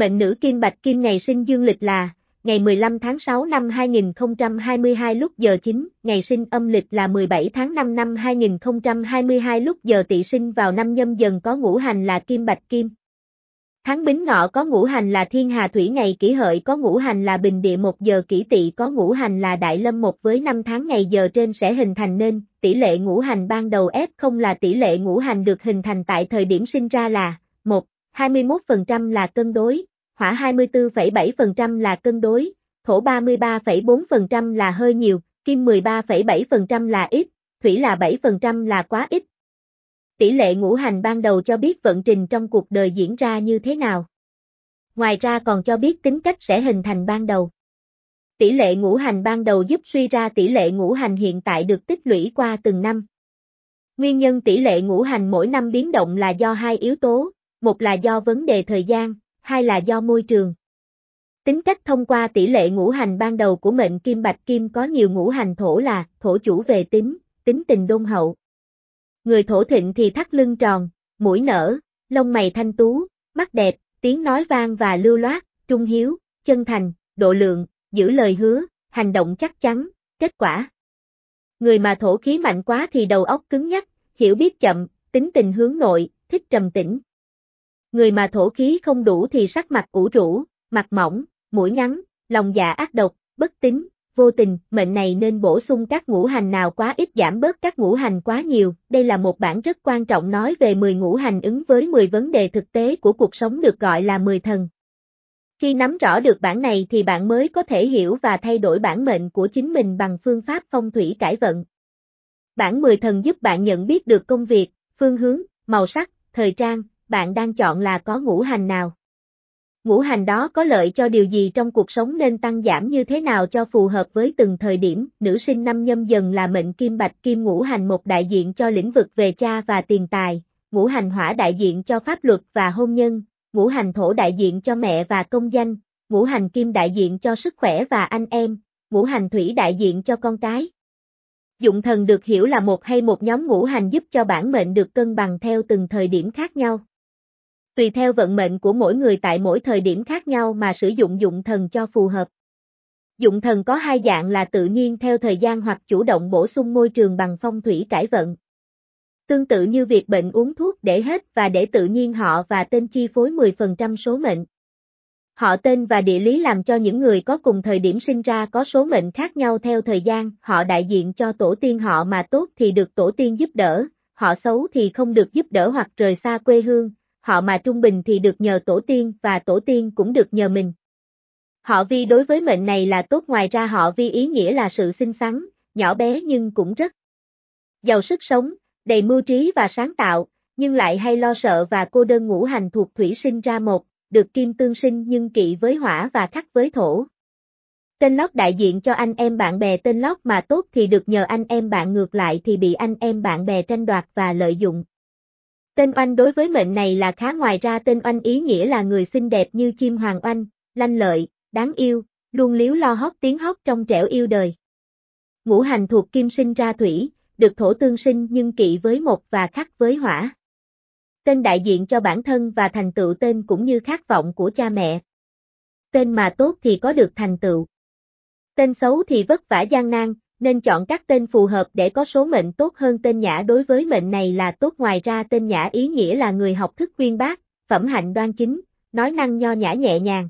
Mệnh nữ kim bạch kim ngày sinh dương lịch là ngày 15 tháng 6 năm 2022 lúc giờ 9, ngày sinh âm lịch là 17 tháng 5 năm 2022 lúc giờ tỵ sinh vào năm nhâm dần có ngũ hành là kim bạch kim. Tháng Bính Ngọ có ngũ hành là Thiên Hà Thủy ngày kỷ hợi có ngũ hành là Bình Địa một giờ kỷ tỵ có ngũ hành là Đại Lâm một với năm tháng ngày giờ trên sẽ hình thành nên tỷ lệ ngũ hành ban đầu F0 là tỷ lệ ngũ hành được hình thành tại thời điểm sinh ra là 1, 21% là cân đối, hỏa 24,7% là cân đối, thổ 33,4% là hơi nhiều, kim 13,7% là ít, thủy là 7% là quá ít, Tỷ lệ ngũ hành ban đầu cho biết vận trình trong cuộc đời diễn ra như thế nào. Ngoài ra còn cho biết tính cách sẽ hình thành ban đầu. Tỷ lệ ngũ hành ban đầu giúp suy ra tỷ lệ ngũ hành hiện tại được tích lũy qua từng năm. Nguyên nhân tỷ lệ ngũ hành mỗi năm biến động là do hai yếu tố, một là do vấn đề thời gian, hai là do môi trường. Tính cách thông qua tỷ lệ ngũ hành ban đầu của mệnh kim bạch kim có nhiều ngũ hành thổ là thổ chủ về tính, tính tình đôn hậu, Người thổ thịnh thì thắt lưng tròn, mũi nở, lông mày thanh tú, mắt đẹp, tiếng nói vang và lưu loát, trung hiếu, chân thành, độ lượng, giữ lời hứa, hành động chắc chắn, kết quả. Người mà thổ khí mạnh quá thì đầu óc cứng nhắc, hiểu biết chậm, tính tình hướng nội, thích trầm tĩnh. Người mà thổ khí không đủ thì sắc mặt ủ rũ, mặt mỏng, mũi ngắn, lòng dạ ác độc, bất tín, vô tình, mệnh này nên bổ sung các ngũ hành nào quá ít giảm bớt các ngũ hành quá nhiều. Đây là một bản rất quan trọng nói về 10 ngũ hành ứng với 10 vấn đề thực tế của cuộc sống được gọi là 10 thần. Khi nắm rõ được bản này thì bạn mới có thể hiểu và thay đổi bản mệnh của chính mình bằng phương pháp phong thủy cải vận. Bản 10 thần giúp bạn nhận biết được công việc, phương hướng, màu sắc, thời trang, bạn đang chọn là có ngũ hành nào ngũ hành đó có lợi cho điều gì trong cuộc sống nên tăng giảm như thế nào cho phù hợp với từng thời điểm. Nữ sinh năm nhâm dần là mệnh kim bạch kim ngũ hành một đại diện cho lĩnh vực về cha và tiền tài, ngũ hành hỏa đại diện cho pháp luật và hôn nhân, ngũ hành thổ đại diện cho mẹ và công danh, ngũ hành kim đại diện cho sức khỏe và anh em, ngũ hành thủy đại diện cho con cái. Dụng thần được hiểu là một hay một nhóm ngũ hành giúp cho bản mệnh được cân bằng theo từng thời điểm khác nhau tùy theo vận mệnh của mỗi người tại mỗi thời điểm khác nhau mà sử dụng dụng thần cho phù hợp. Dụng thần có hai dạng là tự nhiên theo thời gian hoặc chủ động bổ sung môi trường bằng phong thủy cải vận. Tương tự như việc bệnh uống thuốc để hết và để tự nhiên họ và tên chi phối 10% số mệnh. Họ tên và địa lý làm cho những người có cùng thời điểm sinh ra có số mệnh khác nhau theo thời gian, họ đại diện cho tổ tiên họ mà tốt thì được tổ tiên giúp đỡ, họ xấu thì không được giúp đỡ hoặc rời xa quê hương, họ mà trung bình thì được nhờ tổ tiên và tổ tiên cũng được nhờ mình. Họ vi đối với mệnh này là tốt ngoài ra họ vi ý nghĩa là sự xinh xắn, nhỏ bé nhưng cũng rất giàu sức sống, đầy mưu trí và sáng tạo, nhưng lại hay lo sợ và cô đơn ngũ hành thuộc thủy sinh ra một, được kim tương sinh nhưng kỵ với hỏa và khắc với thổ. Tên lót đại diện cho anh em bạn bè tên lót mà tốt thì được nhờ anh em bạn ngược lại thì bị anh em bạn bè tranh đoạt và lợi dụng. Tên oanh đối với mệnh này là khá ngoài ra tên oanh ý nghĩa là người xinh đẹp như chim hoàng oanh, lanh lợi, đáng yêu, luôn liếu lo hót tiếng hót trong trẻo yêu đời. Ngũ hành thuộc kim sinh ra thủy, được thổ tương sinh nhưng kỵ với một và khắc với hỏa. Tên đại diện cho bản thân và thành tựu tên cũng như khát vọng của cha mẹ. Tên mà tốt thì có được thành tựu. Tên xấu thì vất vả gian nan, nên chọn các tên phù hợp để có số mệnh tốt hơn tên Nhã đối với mệnh này là tốt ngoài ra tên Nhã ý nghĩa là người học thức uyên bác, phẩm hạnh đoan chính, nói năng nho nhã nhẹ nhàng.